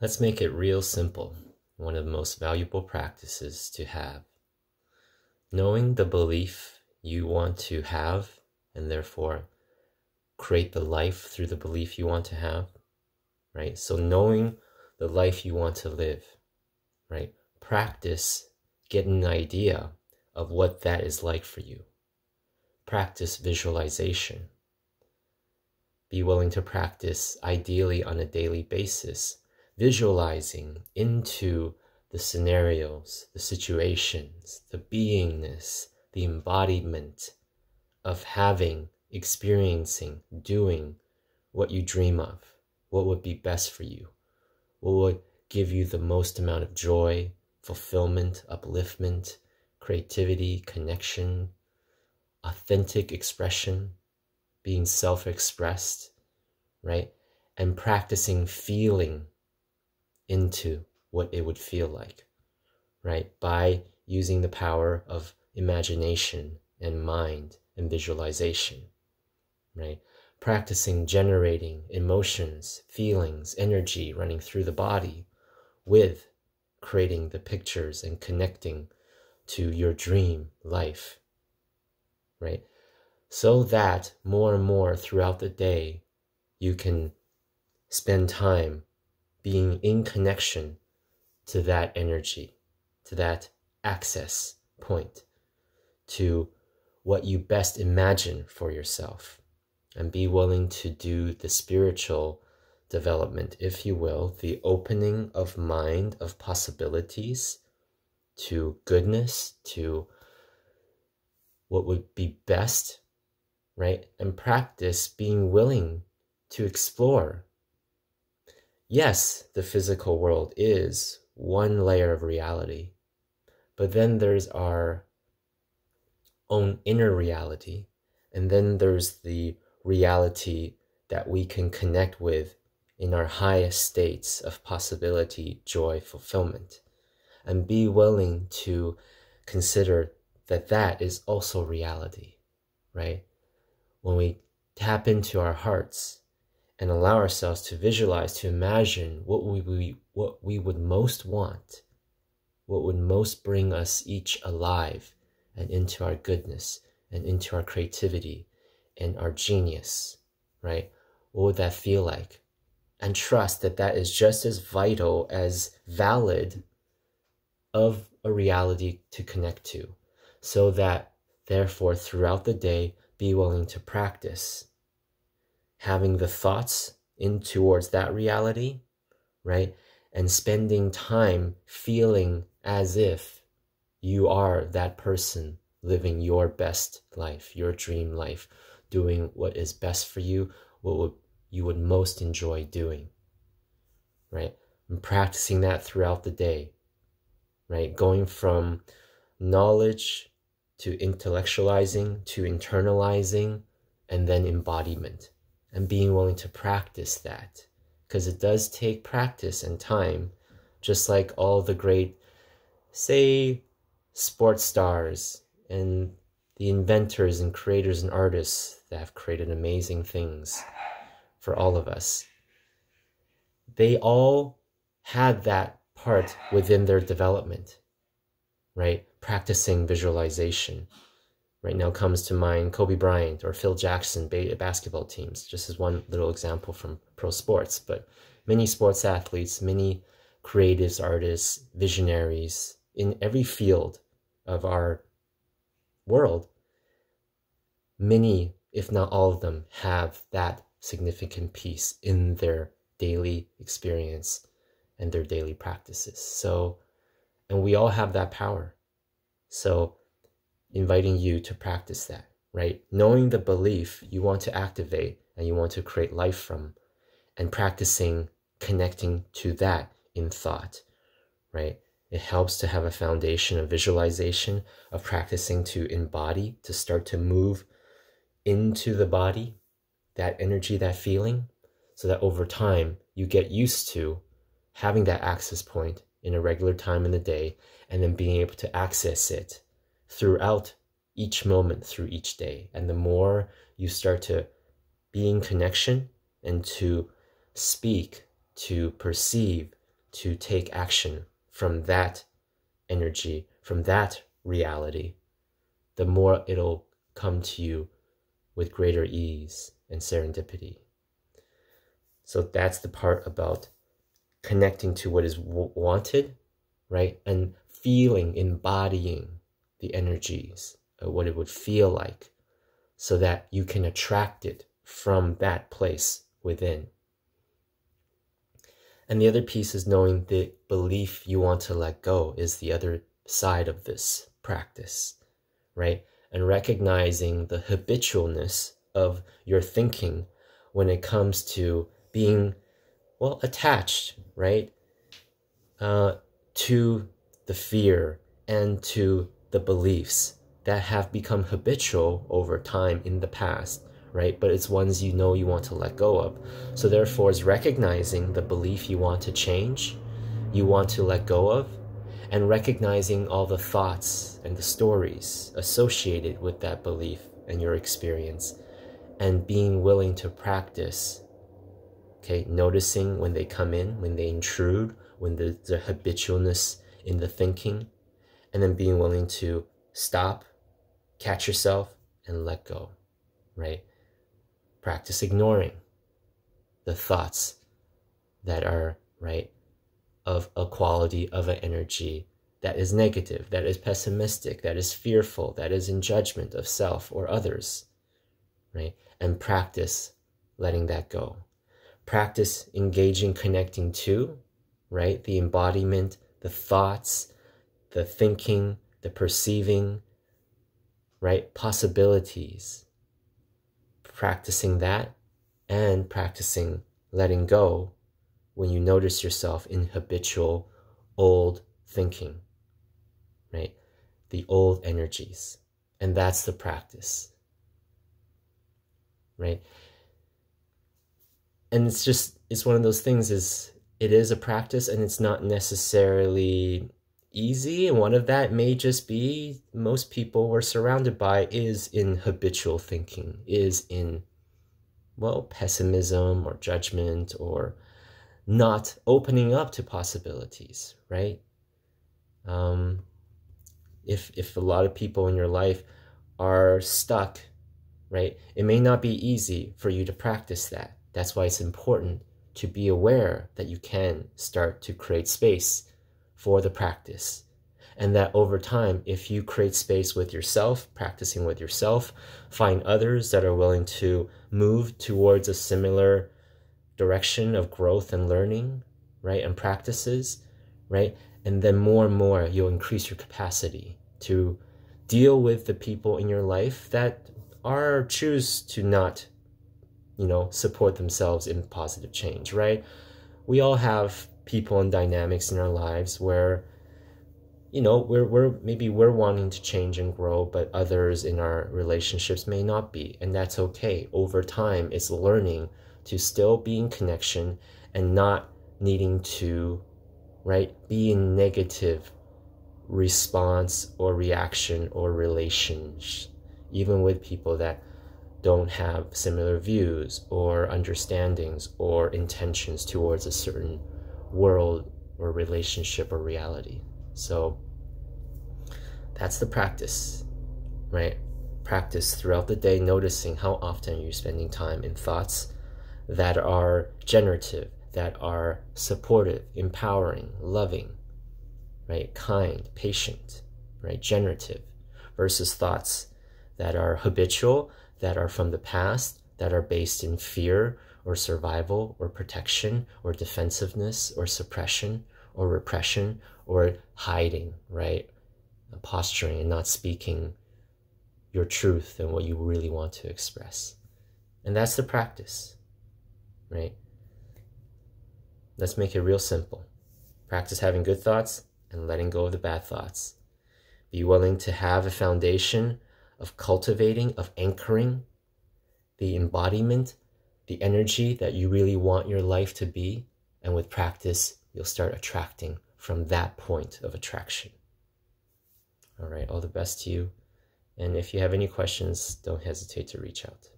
Let's make it real simple. One of the most valuable practices to have. Knowing the belief you want to have and therefore create the life through the belief you want to have, right? So knowing the life you want to live, right? Practice getting an idea of what that is like for you. Practice visualization. Be willing to practice ideally on a daily basis visualizing into the scenarios, the situations, the beingness, the embodiment of having, experiencing, doing what you dream of, what would be best for you, what would give you the most amount of joy, fulfillment, upliftment, creativity, connection, authentic expression, being self expressed, right? And practicing feeling into what it would feel like, right? By using the power of imagination and mind and visualization, right? Practicing generating emotions, feelings, energy running through the body with creating the pictures and connecting to your dream life, right? So that more and more throughout the day, you can spend time being in connection to that energy, to that access point, to what you best imagine for yourself, and be willing to do the spiritual development, if you will, the opening of mind of possibilities to goodness, to what would be best, right? And practice being willing to explore yes, the physical world is one layer of reality, but then there's our own inner reality, and then there's the reality that we can connect with in our highest states of possibility, joy, fulfillment, and be willing to consider that that is also reality, right? When we tap into our hearts and allow ourselves to visualize, to imagine what we, we, what we would most want, what would most bring us each alive and into our goodness and into our creativity and our genius, right? What would that feel like? And trust that that is just as vital as valid of a reality to connect to, so that therefore throughout the day, be willing to practice having the thoughts in towards that reality, right? And spending time feeling as if you are that person living your best life, your dream life, doing what is best for you, what would, you would most enjoy doing, right? And practicing that throughout the day, right? Going from knowledge to intellectualizing to internalizing and then embodiment and being willing to practice that. Because it does take practice and time just like all the great say sports stars and the inventors and creators and artists that have created amazing things for all of us. They all had that part within their development right? Practicing visualization right now comes to mind Kobe Bryant or Phil Jackson basketball teams, just as one little example from pro sports. But many sports athletes, many creatives, artists, visionaries in every field of our world, many, if not all of them, have that significant piece in their daily experience and their daily practices. So, and we all have that power. So, inviting you to practice that, right? Knowing the belief you want to activate and you want to create life from, and practicing connecting to that in thought, right? It helps to have a foundation of visualization, of practicing to embody, to start to move into the body, that energy, that feeling, so that over time you get used to having that access point in a regular time in the day and then being able to access it throughout each moment through each day. And the more you start to be in connection and to speak, to perceive, to take action from that energy, from that reality, the more it'll come to you with greater ease and serendipity. So that's the part about connecting to what is wanted, right? And feeling, embodying the energies, what it would feel like, so that you can attract it from that place within. And the other piece is knowing the belief you want to let go is the other side of this practice, right? And recognizing the habitualness of your thinking when it comes to being, well, attached, right? Uh, to the fear and to the beliefs that have become habitual over time in the past right? But it's ones you know you want to let go of. So therefore, it's recognizing the belief you want to change, you want to let go of, and recognizing all the thoughts and the stories associated with that belief and your experience, and being willing to practice. Okay, noticing when they come in, when they intrude, when the, the habitualness in the thinking, and then being willing to stop, catch yourself, and let go, right? practice ignoring the thoughts that are right of a quality of an energy that is negative, that is pessimistic, that is fearful, that is in judgment of self or others, right? And practice letting that go. Practice engaging, connecting to, right? The embodiment, the thoughts, the thinking, the perceiving, right? Possibilities practicing that and practicing letting go when you notice yourself in habitual old thinking, right? The old energies. And that's the practice, right? And it's just, it's one of those things is it is a practice and it's not necessarily easy. And one of that may just be most people we're surrounded by is in habitual thinking is in well pessimism or judgment or not opening up to possibilities right? Um, if if a lot of people in your life are stuck right it may not be easy for you to practice that. That's why it's important to be aware that you can start to create space for the practice. And that over time, if you create space with yourself, practicing with yourself, find others that are willing to move towards a similar direction of growth and learning, right? And practices, right? And then more and more, you'll increase your capacity to deal with the people in your life that are choose to not, you know, support themselves in positive change, right? We all have people and dynamics in our lives where you know we're, we're maybe we're wanting to change and grow but others in our relationships may not be. And that's okay. Over time it's learning to still be in connection and not needing to right be in negative response or reaction or relations even with people that don't have similar views or understandings or intentions towards a certain world or relationship or reality. So that's the practice, right? Practice throughout the day, noticing how often you're spending time in thoughts that are generative, that are supportive, empowering, loving, right? Kind, patient, right? Generative versus thoughts that are habitual, that are from the past, that are based in fear or survival or protection or defensiveness or suppression or repression or hiding, right? Uh, posturing and not speaking your truth and what you really want to express. And that's the practice, right? Let's make it real simple. Practice having good thoughts and letting go of the bad thoughts. Be willing to have a foundation of cultivating, of anchoring the embodiment the energy that you really want your life to be. And with practice, you'll start attracting from that point of attraction. All right, all the best to you. And if you have any questions, don't hesitate to reach out.